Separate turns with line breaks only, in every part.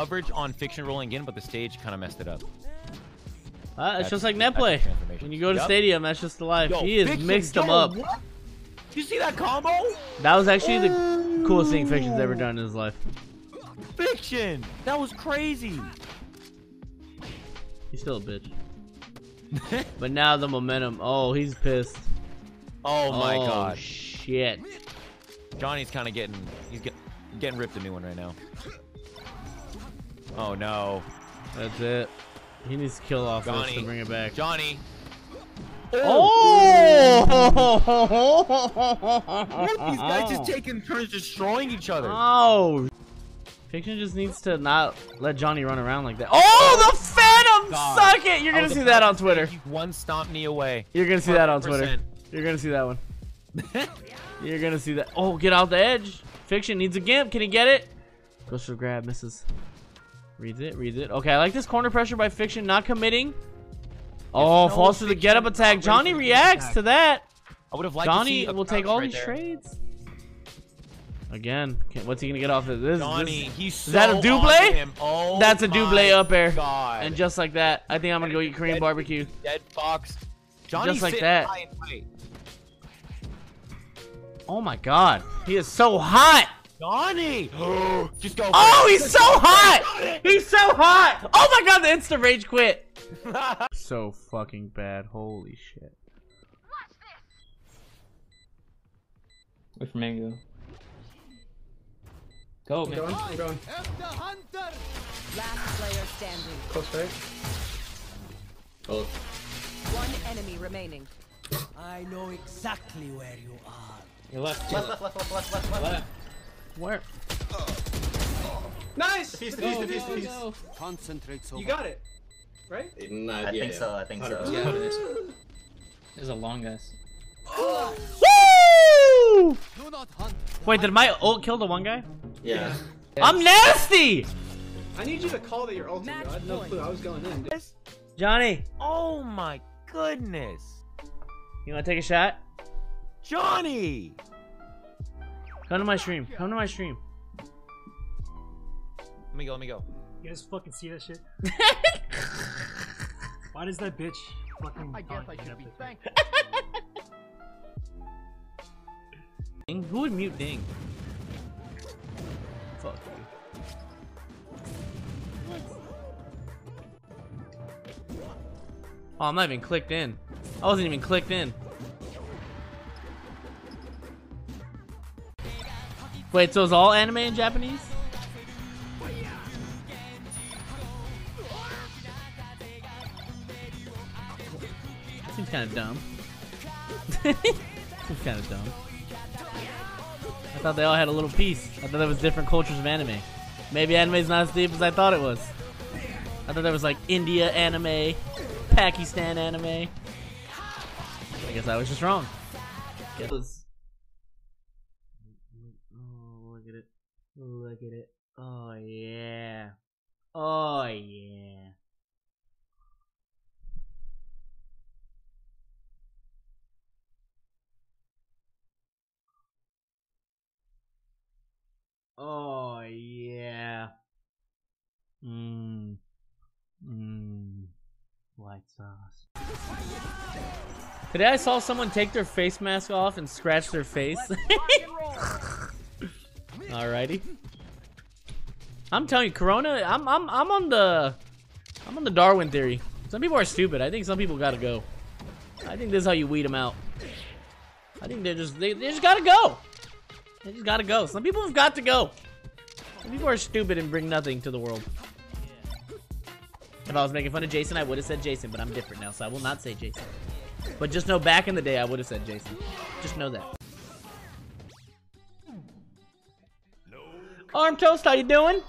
coverage on Fiction rolling in, but the stage kind of messed it up.
Uh, it's just like net
that's
play. When you go to
Yep.
stadium, that's just the life.
Yo,
he has
Fiction,
mixed
yo,
them up.
what? You see that combo?
That was actually the coolest thing Fiction's ever done in his life.
Fiction! That was crazy.
He's still a bitch. But now the momentum. Oh, he's pissed.
oh my
oh,
god.
Shit.
Johnny's kind of getting he's get, getting ripped a new one right now. Oh no.
That's it. He needs to kill off this to bring it back.
Johnny.
Oh! oh!
These guys just taking turns destroying each other.
Oh! Fiction just needs to not let Johnny run around like that. Oh, the Phantom!
God.
Suck it! You're gonna see that on Twitter.
One stomp knee away.
You're gonna see that on Twitter. You're gonna see that one. You're gonna see that. Oh, get out the edge. Fiction needs a gimp. Can he get it? Goes for grab, misses. Reads it, reads it. Okay, I like this corner pressure by Fiction, not committing. Oh,
no
falls to the get up attack. Johnny reacts
attack.
to that.
I would have liked to
Johnny will take all
right
these
there.
trades. Again, what's he gonna get off of this?
Johnny,
this-
he's so
that a double?
Oh
That's a double up air.
God.
And just like that, I think I'm gonna go eat Korean
Dead-
barbecue.
Dead Fox. Johnny
Just like that.
high and tight.
Oh my god, he is so hot.
Johnny! Just go.
Oh, he's so hot! He's so hot! Oh my god, the insta rage quit. so fucking bad. Holy shit.
Wait for Mango. Go, man.
going. I'm going.
Last player standing.
Close right.
Oh,
One enemy remaining.
I know exactly where you are.
Your left.
left, left, left, left, left, left, left.
Left.
Where?
Nice.
Defuse,
Defuse,
defuse,
defuse,
defuse.
defuse.
Concentrate so
You got it. Right?
Nah,
I
yeah,
think
yeah.
so, I think so.
100%.
Yeah, it is. There's a long guys.
Woo!
Do not hunt.
Wait, did my ult kill the one guy?
Yeah.
I'm nasty!
I need you to call that you're ulting.
Match
bro. I had no clue. I was going in. dude.
Johnny,
Oh my goodness.
you wanna take a shot?
Johnny!
Come to my stream. Come to my stream.
Let me go, let me go.
You guys fucking see that shit? Why does that bitch fucking I guess I should be thankful.
Ding? Who would mute Ding? Fuck you. Oh, I'm not even clicked in. I wasn't even clicked in. Wait, so is all anime in Japanese? Seems kind of dumb. Seems kind of dumb. I thought they all had a little piece. I thought there was different cultures of anime. Maybe anime's not as deep as I thought it was. I thought there was like India anime, Pakistan anime. I guess I was just wrong. It was. Oh, look at it. Look at it. Oh, yeah. Oh, yeah. Oh, yeah. Mmm. Mmm. White sauce. Today I saw someone take their face mask off and scratch their face. Alrighty. I'm telling you, Corona. I'm I'm I'm on the I'm on the Darwin theory. Some people are stupid. I think some people gotta go. I think this is how you weed them out. I think they're just they, they just gotta go. They just gotta go. Some people have got to go. Some people are stupid and bring nothing to the world. If I was making fun of Jason, I would have said Jason, but I'm different now, so I will not say Jason. But just know back in the day, I would have said Jason. Just know that. Toast, how you doing?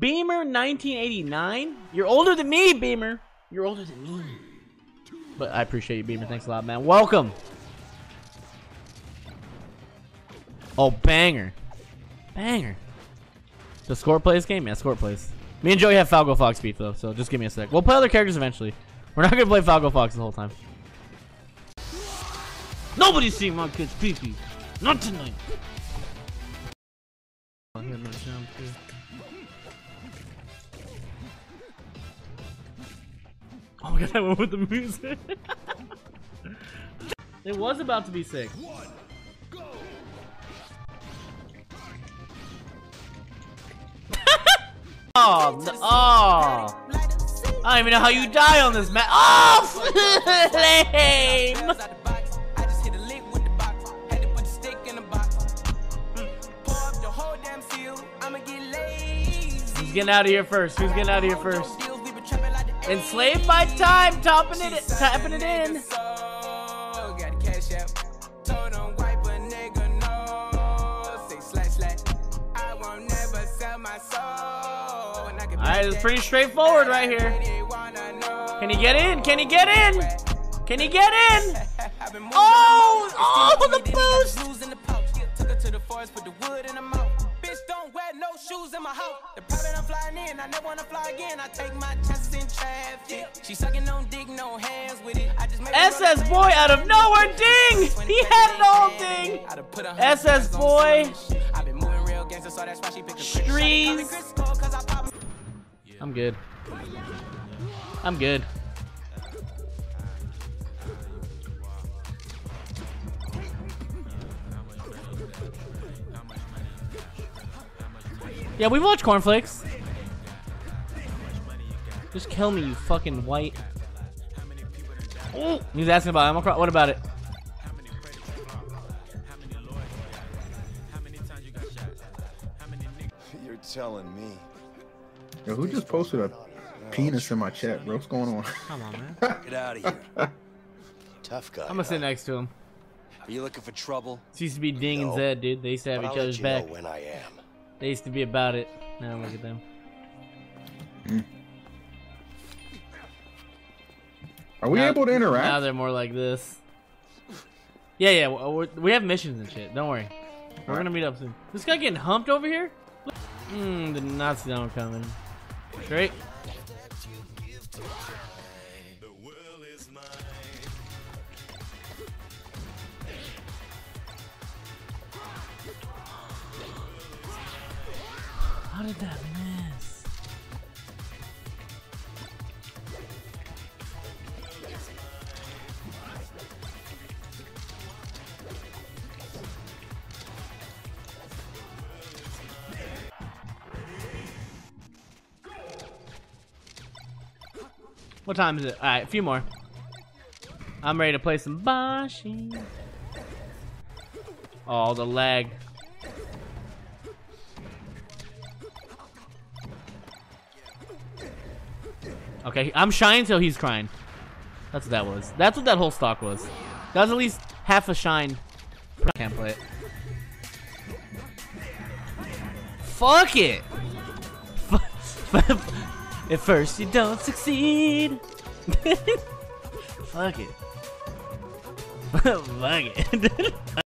Beamer 1989? You're older than me, Beamer. You're older than me. But I appreciate you, Beamer. Thanks a lot, man. Welcome. Oh, banger. Banger. Does Score plays game? Yeah, Score plays. Me and Joey have Falco Fox beef though, so just give me a sec. We'll play other characters eventually. We're not gonna play Falco Fox the whole time. Nobody's seeing my kids pee pee. Not tonight. Oh my god, I went with the music. it was about to be sick. oh, no, oh. I don't even know how you die on this map. Oh, lame. Getting out of here first? Who's getting out of here first? Enslaved by time, topping it, tapping it in. Alright, it's pretty straightforward right here. Can he get in? Can he get in? Can he get in? Oh, oh, the boost!
don't wear no shoes in my house. I never wanna fly again. I take my chances in traffic. She sucking on dick, no hands with it. I just make
SS boy out of nowhere, ding! He had it all, ding! SS boy.
I've been moving real gangster, so that's why she picked a
Streets. I'm good. I'm good. Yeah, we watch cornflakes. Just kill me, you fucking white. Oh, he's asking about Animal Crossing. What about it?
You're telling me.
Yo, who just posted a penis in my chat, bro? What's going on?
Come on, man.
Get out of here. Tough guy.
I'm gonna sit next to him.
Are you looking for trouble?
This used to be Ding and Zed, dude. They used to have
But
each
I'll
other's back.
when I am.
They used to be about it. Now look at them. Hmm.
Are we
Now-
able to interact?
Now they're more like this. Yeah, yeah. We have missions and shit. Don't worry. We're gonna meet up soon. This guy getting humped over here? Mmm, did not see that one coming. Straight. How did that What time is it? Alright, a few more. I'm ready to play some Bashi. Oh, the lag. Okay, I'm shining till he's crying. That's what that was. That's what that whole stock was. That was at least half a shine. I Can't play it. Fuck it! At first you don't succeed. Fuck it. Fuck it.